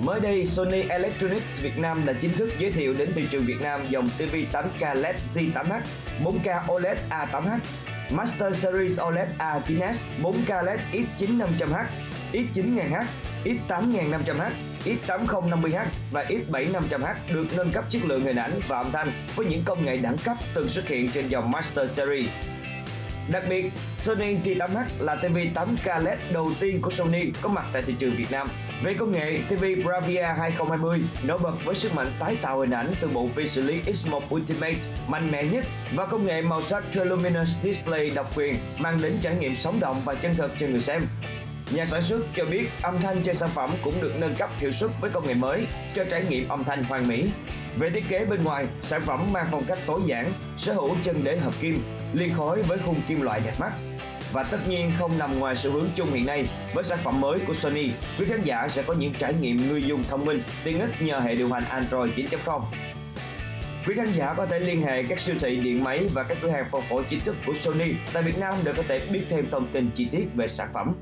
Mới đây, Sony Electronics Việt Nam đã chính thức giới thiệu đến thị trường Việt Nam dòng TV 8K LED Z8H, 4K OLED A8H, Master Series OLED A9S, 4K LED X9500H, X9000H, X8500H, X8050H và X7500H được nâng cấp chất lượng hình ảnh và âm thanh với những công nghệ đẳng cấp từng xuất hiện trên dòng Master Series. Đặc biệt, Sony Z8H là TV 8K LED đầu tiên của Sony có mặt tại thị trường Việt Nam. Về công nghệ, TV Bravia 2020 nổi bật với sức mạnh tái tạo hình ảnh từ bộ vi xử lý X1 Ultimate mạnh mẽ nhất và công nghệ màu sắc Triluminous Display độc quyền mang đến trải nghiệm sống động và chân thực cho người xem. Nhà sản xuất cho biết âm thanh trên sản phẩm cũng được nâng cấp hiệu suất với công nghệ mới cho trải nghiệm âm thanh hoàn mỹ. Về thiết kế bên ngoài, sản phẩm mang phong cách tối giản, sở hữu chân đế hợp kim, liên khối với khung kim loại đẹp mắt. Và tất nhiên không nằm ngoài xu hướng chung hiện nay, với sản phẩm mới của Sony, quý khán giả sẽ có những trải nghiệm người dùng thông minh tiện ích nhờ hệ điều hành Android 9.0. Quý khán giả có thể liên hệ các siêu thị điện máy và các cửa hàng phân phối chính thức của Sony tại Việt Nam để có thể biết thêm thông tin chi tiết về sản phẩm.